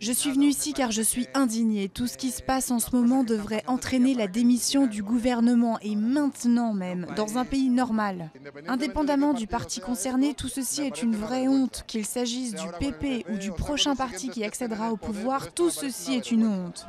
Je suis venu ici car je suis indigné. Tout ce qui se passe en ce moment devrait entraîner la démission du gouvernement et maintenant même, dans un pays normal. Indépendamment du parti concerné, tout ceci est une vraie honte. Qu'il s'agisse du PP ou du prochain parti qui accédera au pouvoir, tout ceci est une honte.